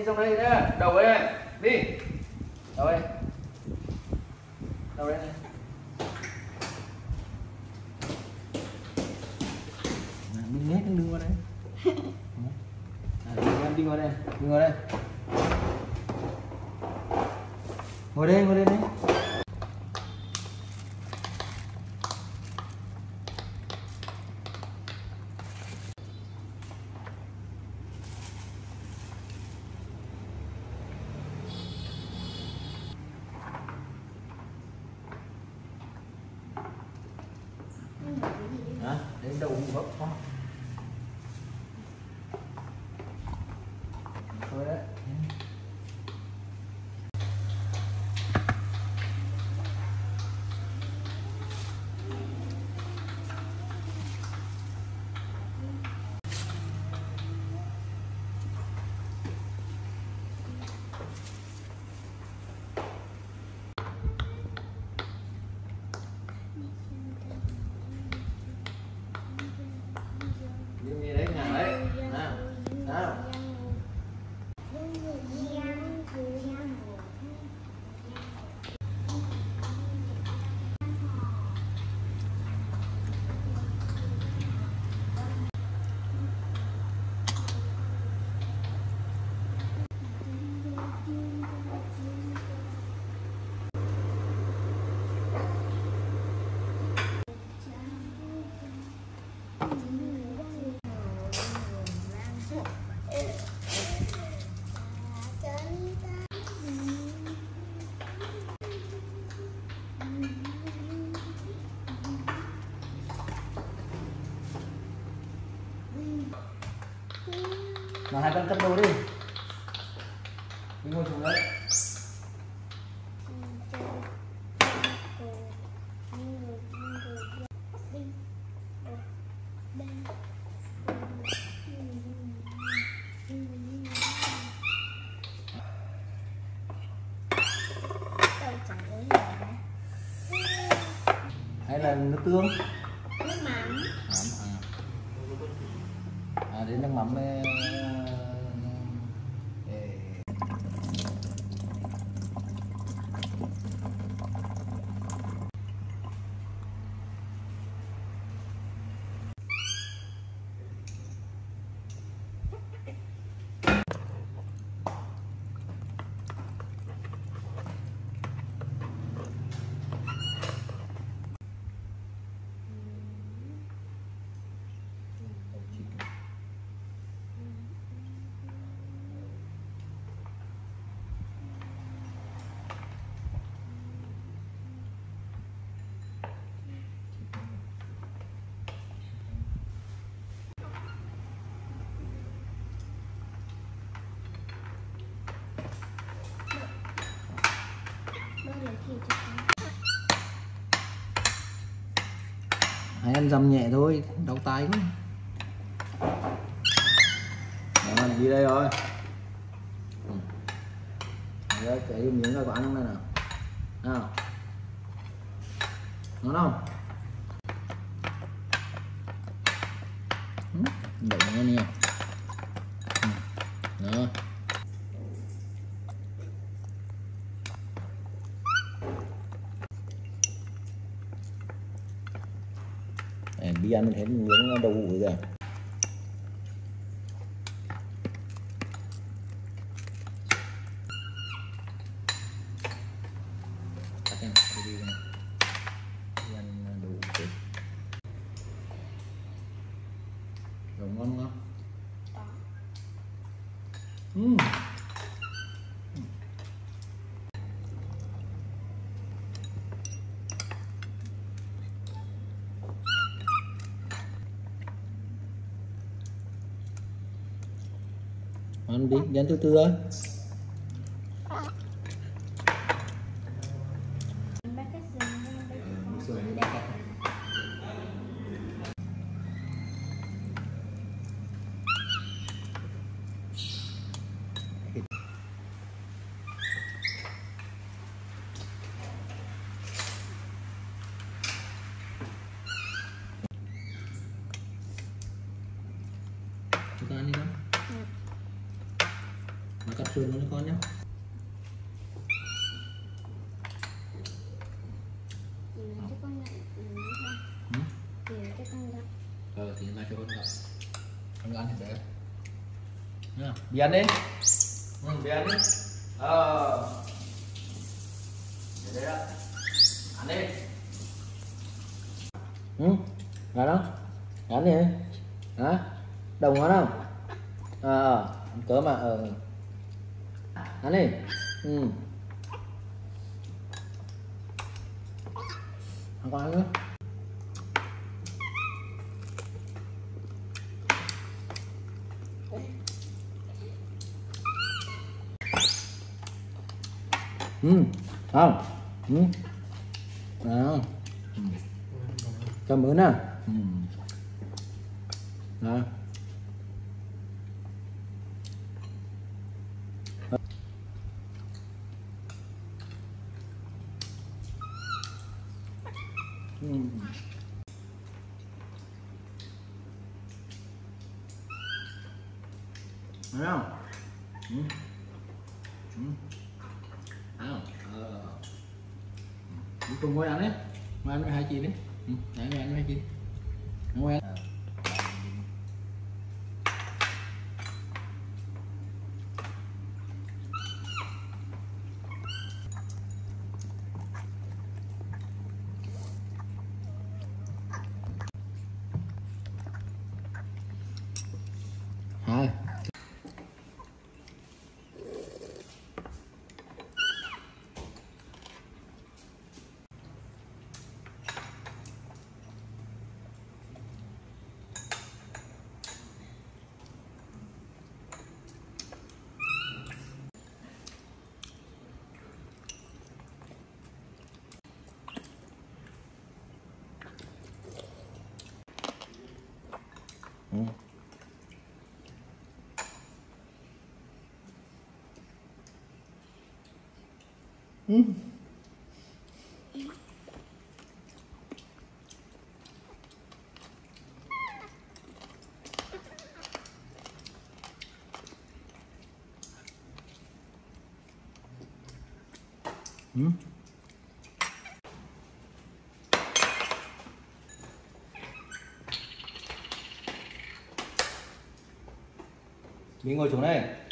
gì trong đây nữa đầu đây này đi. Đầu đây đầu đây này mình hết đứng qua đây. À, em đi ngồi đây. Đi ngồi đây. Ngồi đây ngồi đây đấy hả đến đầu gốc không thôi đấy Đi đi đấy nhà đấy nào nào nào hai con cất đồ đi. Đi ngồi xuống đấy. Hay là nước tương? Nước mắm. Mắm à. À đến nước mắm ờ, để đây là thịt cho con Hãy ăn dầm nhẹ thôi, đau tay quá. Đó, đi đây rồi. Chạy Đấy, miếng ra có ăn không đây nào? Nào. Ngon không? Đậu ngon nha. Đó. Em đi ăn hết miếng đậu hũ rồi. Cắt em, đi đi này. Đi ăn đậu hũ thịt. Đậu ngon không? Ừm ăn đi đi từ từ thôi bác cắt sườn ra đây cho con sườn đi Để- bác cắt. Cho con ăn đi con Mà cắt xương nó cho con nhé ừ, ừ? Ờ thì ra cho con gặp. Con ăn thì bé. Đi ăn đi. Ừ đi ăn đi. Ờ. Để đây đó Ăn đi. Ừ Ra đó. Ăn đi. Hả? Đồng ngon không Ờ Ăn cơm mà ờ Ăn đi Ừ. Ăn qua ăn nữa. Ừ không. Ừ. Đó ừ. Cảm ơn à ừ. đó Ừ. Thấy không? Ừ. Ừ. Thấy không? Ờ. Đi cùng ngồi ăn đấy. Ngồi ăn với hai chị đi. Ừ. Đấy, ngồi ăn với hai chị. Ngồi ăn. Hai. Ừ. Ừ. Mình ngồi xuống đây.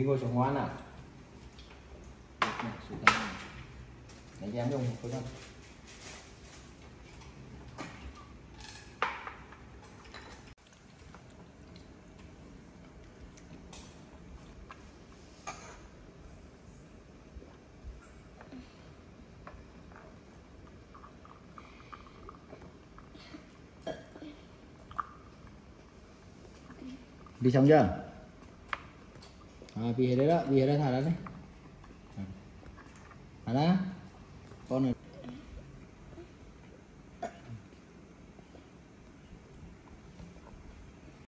Đi ngồi xuống hoa nào. đánh em dùng một cái. Đi xong chưa? À, vì đấy đó, vì